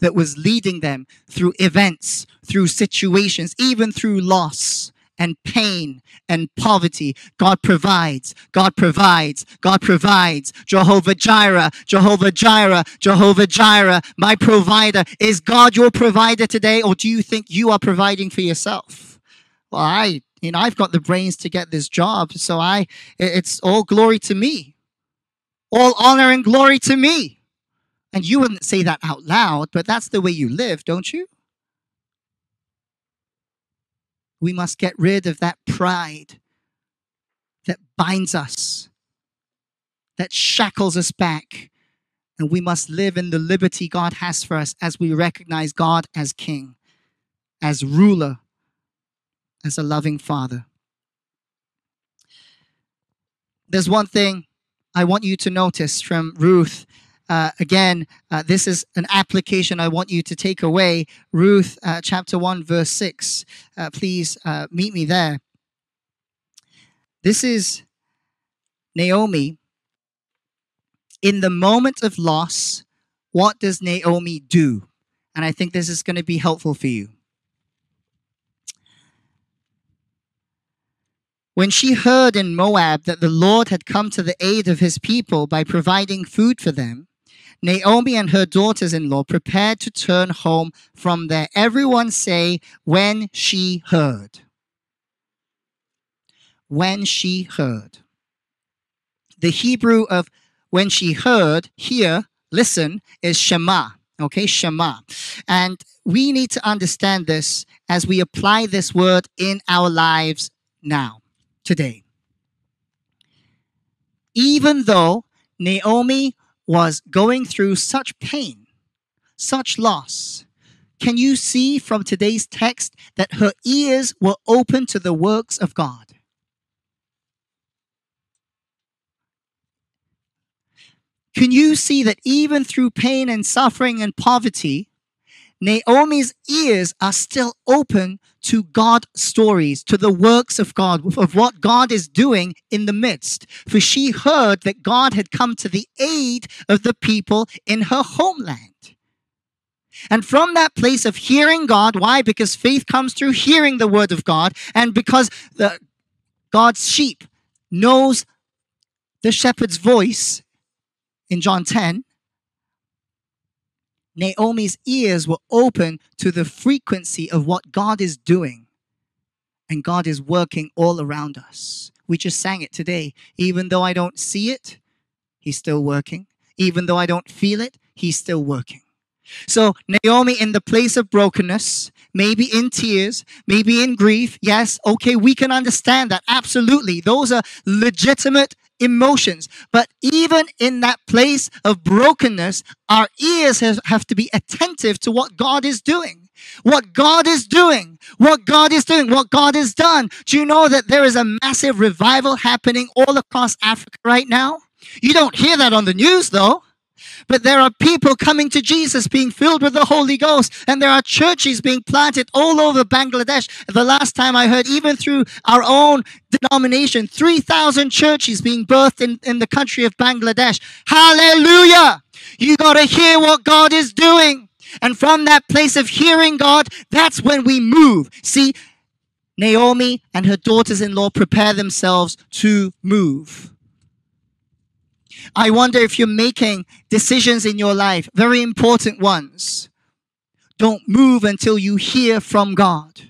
that was leading them through events, through situations, even through loss and pain and poverty. God provides, God provides, God provides. Jehovah Jireh, Jehovah Jireh, Jehovah Jireh, my provider. Is God your provider today, or do you think you are providing for yourself? Well, I, you know, I've got the brains to get this job, so I, it's all glory to me. All honor and glory to me. And you wouldn't say that out loud, but that's the way you live, don't you? We must get rid of that pride that binds us, that shackles us back. And we must live in the liberty God has for us as we recognize God as King, as ruler, as a loving Father. There's one thing I want you to notice from Ruth uh, again, uh, this is an application I want you to take away. Ruth uh, chapter 1, verse 6. Uh, please uh, meet me there. This is Naomi. In the moment of loss, what does Naomi do? And I think this is going to be helpful for you. When she heard in Moab that the Lord had come to the aid of his people by providing food for them, Naomi and her daughters in law prepared to turn home from there. Everyone say, when she heard. When she heard. The Hebrew of when she heard, here, listen, is Shema. Okay, Shema. And we need to understand this as we apply this word in our lives now, today. Even though Naomi was going through such pain, such loss. Can you see from today's text that her ears were open to the works of God? Can you see that even through pain and suffering and poverty, Naomi's ears are still open to God stories, to the works of God, of what God is doing in the midst. For she heard that God had come to the aid of the people in her homeland. And from that place of hearing God, why? Because faith comes through hearing the word of God, and because the, God's sheep knows the shepherd's voice in John 10, Naomi's ears were open to the frequency of what God is doing. And God is working all around us. We just sang it today. Even though I don't see it, He's still working. Even though I don't feel it, He's still working. So, Naomi, in the place of brokenness, maybe in tears, maybe in grief, yes, okay, we can understand that. Absolutely. Those are legitimate emotions. But even in that place of brokenness, our ears have, to be attentive to what God is doing. What God is doing, what God is doing, what God has done. Do you know that there is a massive revival happening all across Africa right now? You don't hear that on the news though. But there are people coming to Jesus being filled with the Holy Ghost, and there are churches being planted all over Bangladesh. The last time I heard, even through our own denomination, 3,000 churches being birthed in, in the country of Bangladesh. Hallelujah! You got to hear what God is doing. And from that place of hearing God, that's when we move. See, Naomi and her daughters in law prepare themselves to move. I wonder if you're making decisions in your life, very important ones. Don't move until you hear from God.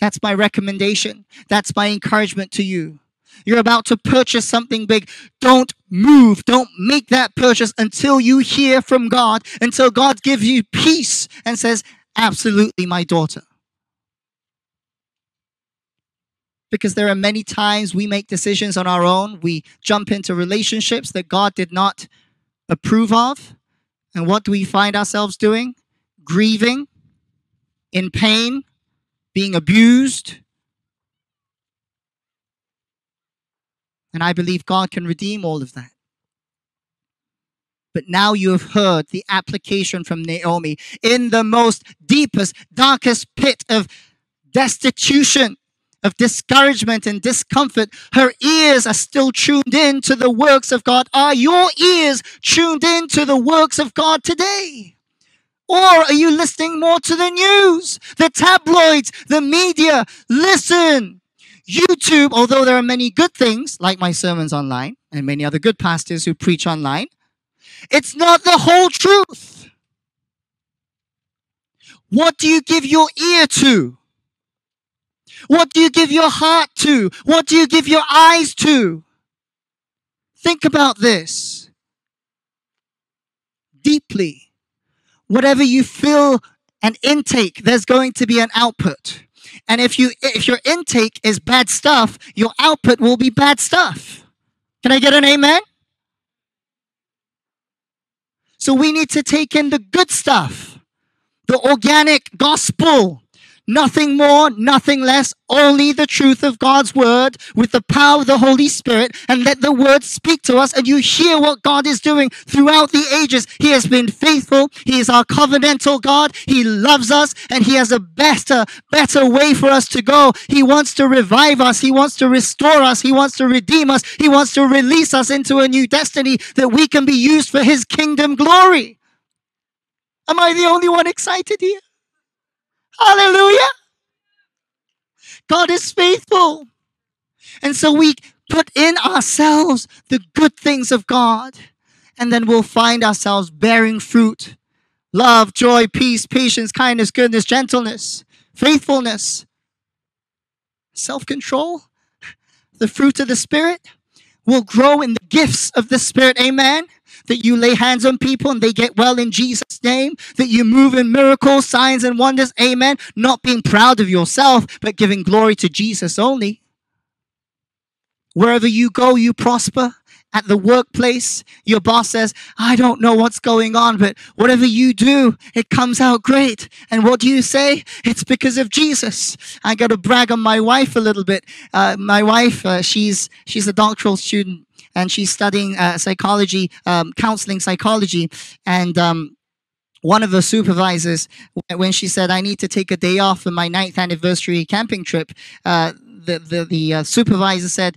That's my recommendation. That's my encouragement to you. You're about to purchase something big. Don't move. Don't make that purchase until you hear from God, until God gives you peace and says, Absolutely, my daughter. Because there are many times we make decisions on our own. We jump into relationships that God did not approve of. And what do we find ourselves doing? Grieving, in pain, being abused. And I believe God can redeem all of that. But now you have heard the application from Naomi in the most deepest, darkest pit of destitution, of discouragement and discomfort. Her ears are still tuned in to the works of God. Are your ears tuned in to the works of God today? Or are you listening more to the news, the tabloids, the media? Listen. YouTube, although there are many good things like my sermons online and many other good pastors who preach online, it's not the whole truth. What do you give your ear to? What do you give your heart to? What do you give your eyes to? Think about this deeply. Whatever you feel an intake, there's going to be an output. And if you if your intake is bad stuff, your output will be bad stuff. Can I get an amen? So we need to take in the good stuff, the organic gospel, Nothing more, nothing less, only the truth of God's word with the power of the Holy Spirit and let the word speak to us and you hear what God is doing throughout the ages. He has been faithful. He is our covenantal God. He loves us and he has a better, better way for us to go. He wants to revive us. He wants to restore us. He wants to redeem us. He wants to release us into a new destiny that we can be used for his kingdom glory. Am I the only one excited here? Hallelujah. God is faithful. And so we put in ourselves the good things of God, and then we'll find ourselves bearing fruit love, joy, peace, patience, kindness, goodness, gentleness, faithfulness, self control. The fruit of the Spirit will grow in the gifts of the Spirit. Amen that you lay hands on people and they get well in Jesus' name, that you move in miracles, signs, and wonders. Amen. Not being proud of yourself, but giving glory to Jesus only. Wherever you go, you prosper. At the workplace, your boss says, I don't know what's going on, but whatever you do, it comes out great. And what do you say? It's because of Jesus. I got to brag on my wife a little bit. Uh, my wife, uh, she's, she's a doctoral student and she's studying uh, psychology, um, counseling psychology. And um, one of her supervisors, when she said, I need to take a day off for my ninth anniversary camping trip, uh, the, the, the uh, supervisor said,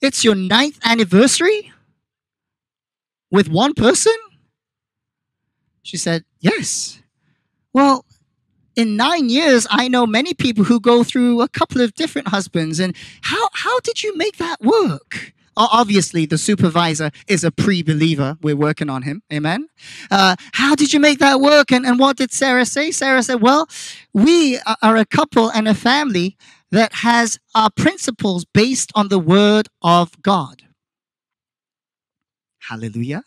It's your ninth anniversary with one person? She said, Yes. Well, in nine years, I know many people who go through a couple of different husbands. And how, how did you make that work? Obviously the supervisor is a pre-believer. We're working on him. Amen. Uh, how did you make that work and, and what did sarah say? Sarah said well we are a couple and a family that has our principles based on the word of god. Hallelujah.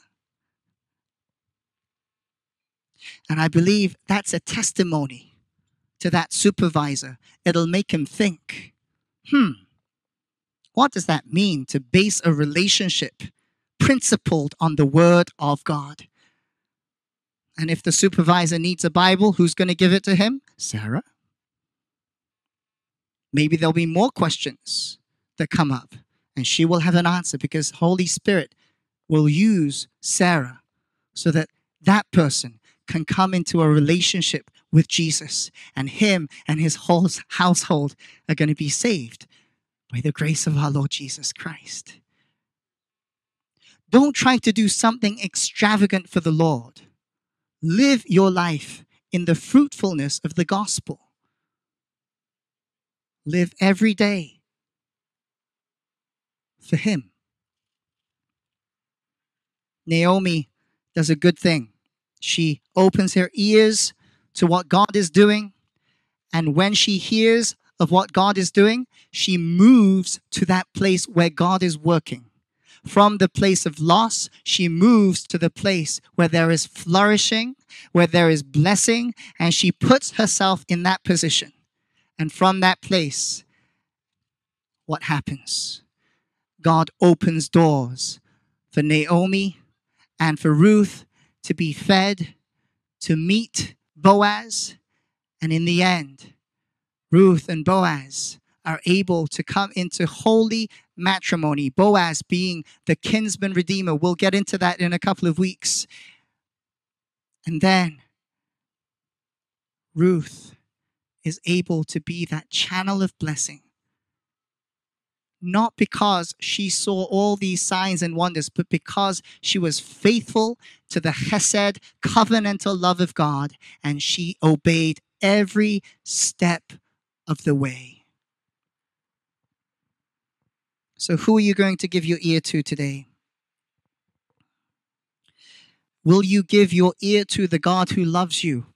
And i believe that's a testimony to that supervisor. It'll make him think hmm what does that mean to base a relationship principled on the Word of God? And if the supervisor needs a Bible, who's going to give it to him? Sarah. Maybe there'll be more questions that come up, and she will have an answer because Holy Spirit will use Sarah so that that person can come into a relationship with Jesus, and him and his whole household are going to be saved by the grace of our Lord Jesus Christ. Don't try to do something extravagant for the Lord. Live your life in the fruitfulness of the gospel. Live every day for Him. Naomi does a good thing. She opens her ears to what God is doing. And when she hears of what God is doing, she moves to that place where God is working. From the place of loss, she moves to the place where there is flourishing, where there is blessing, and she puts herself in that position. And from that place, what happens? God opens doors for Naomi and for Ruth to be fed, to meet Boaz, and in the end, Ruth and Boaz are able to come into holy matrimony. Boaz being the kinsman redeemer. We'll get into that in a couple of weeks. And then Ruth is able to be that channel of blessing. Not because she saw all these signs and wonders, but because she was faithful to the Chesed covenantal love of God and she obeyed every step of the way. So, who are you going to give your ear to today? Will you give your ear to the God who loves you,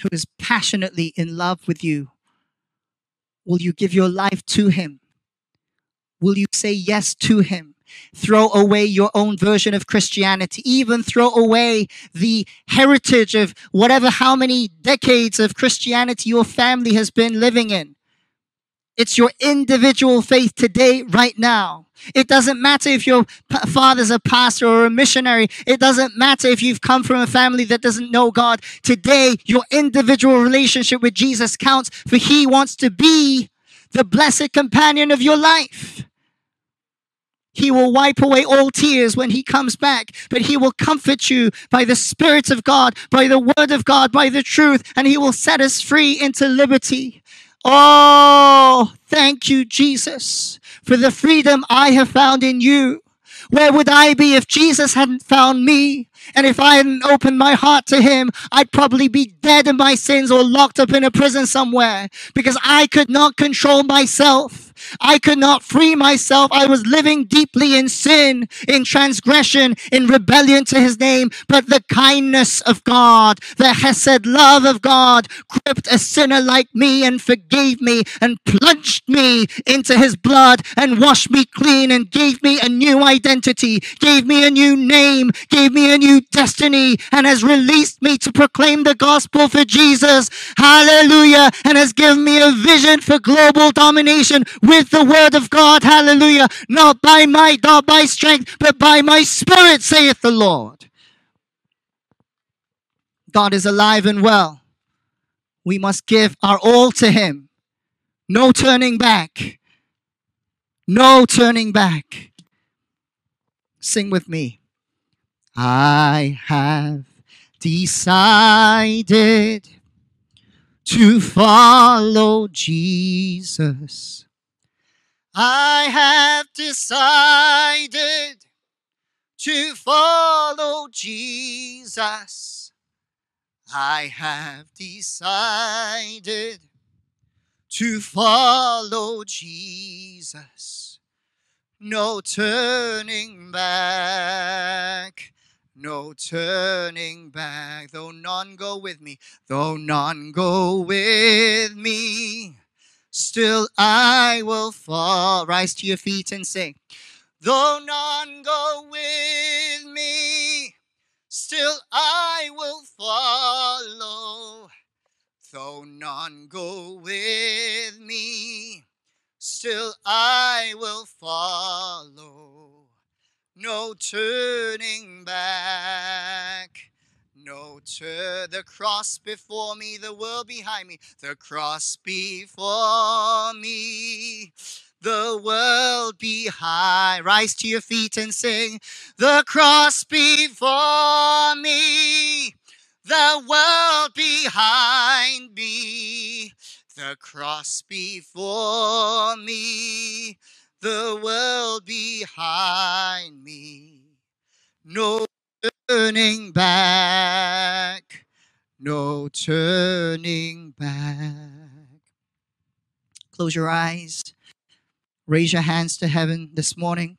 who is passionately in love with you? Will you give your life to Him? Will you say yes to Him? Throw away your own version of Christianity, even throw away the heritage of whatever, how many decades of Christianity your family has been living in. It's your individual faith today, right now. It doesn't matter if your father's a pastor or a missionary. It doesn't matter if you've come from a family that doesn't know God. Today, your individual relationship with Jesus counts, for He wants to be the blessed companion of your life. He will wipe away all tears when he comes back, but he will comfort you by the Spirit of God, by the Word of God, by the truth, and he will set us free into liberty. Oh, thank you, Jesus, for the freedom I have found in you. Where would I be if Jesus hadn't found me? And if I hadn't opened my heart to him, I'd probably be dead in my sins or locked up in a prison somewhere because I could not control myself. I could not free myself. I was living deeply in sin, in transgression, in rebellion to his name. But the kindness of God, the Hesed love of God, gripped a sinner like me and forgave me and plunged me into his blood and washed me clean and gave me a new identity, gave me a new name, gave me a new destiny, and has released me to proclaim the gospel for Jesus. Hallelujah. And has given me a vision for global domination with the word of God. Hallelujah. Not by might, not by strength, but by my spirit, saith the Lord. God is alive and well. We must give our all to Him. No turning back. No turning back. Sing with me. I have decided to follow Jesus. I have decided to follow Jesus. I have decided to follow Jesus. No turning back, no turning back. Though none go with me, though none go with me still I will fall. Rise to your feet and sing. Though none go with me, still I will follow. Though none go with me, still I will follow. No turning back no turn. The cross before me, the world behind me, the cross before me, the world behind. Rise to your feet and sing, the cross before me, the world behind me, the cross before me, the world behind me. No turning back, no turning back. Close your eyes. Raise your hands to heaven this morning.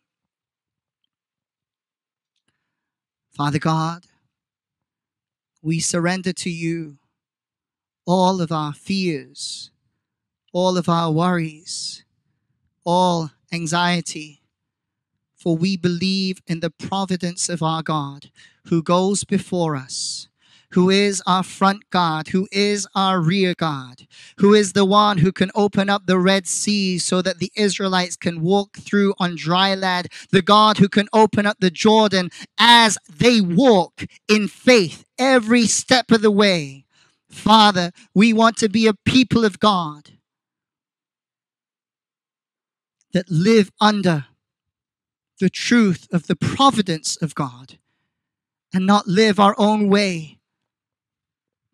Father God, we surrender to you all of our fears, all of our worries, all anxiety, for we believe in the providence of our God who goes before us, who is our front guard, who is our rear guard, who is the one who can open up the Red Sea so that the Israelites can walk through on dry land, the God who can open up the Jordan as they walk in faith every step of the way. Father, we want to be a people of God that live under the truth of the providence of God and not live our own way.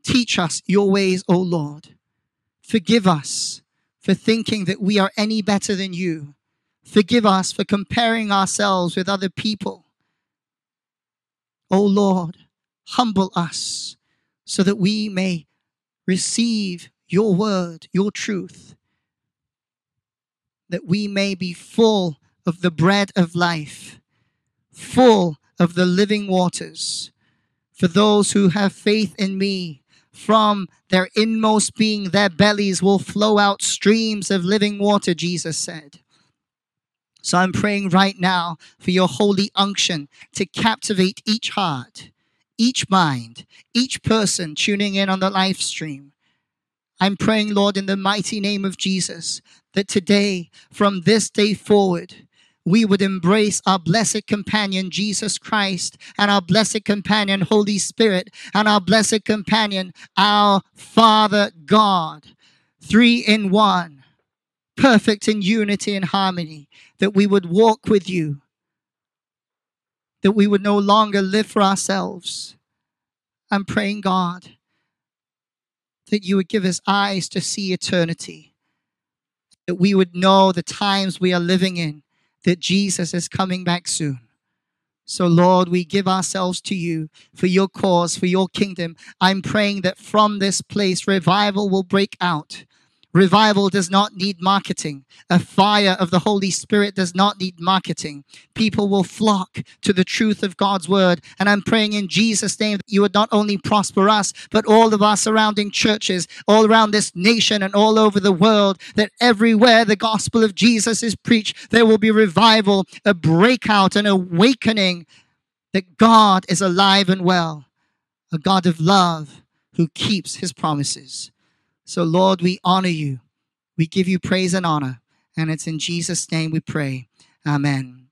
Teach us your ways, O Lord. Forgive us for thinking that we are any better than you. Forgive us for comparing ourselves with other people. O Lord, humble us so that we may receive your word, your truth, that we may be full of the bread of life, full of the living waters. For those who have faith in me, from their inmost being, their bellies will flow out streams of living water, Jesus said. So I'm praying right now for your holy unction to captivate each heart, each mind, each person tuning in on the live stream. I'm praying, Lord, in the mighty name of Jesus, that today, from this day forward, we would embrace our blessed companion, Jesus Christ, and our blessed companion, Holy Spirit, and our blessed companion, our Father God, three in one, perfect in unity and harmony, that we would walk with you, that we would no longer live for ourselves. I'm praying, God, that you would give us eyes to see eternity, that we would know the times we are living in that Jesus is coming back soon. So, Lord, we give ourselves to you for your cause, for your kingdom. I'm praying that from this place, revival will break out Revival does not need marketing. A fire of the Holy Spirit does not need marketing. People will flock to the truth of God's word. And I'm praying in Jesus' name that you would not only prosper us, but all of our surrounding churches, all around this nation and all over the world, that everywhere the gospel of Jesus is preached, there will be revival, a breakout, an awakening that God is alive and well, a God of love who keeps his promises. So, Lord, we honor you. We give you praise and honor. And it's in Jesus' name we pray. Amen.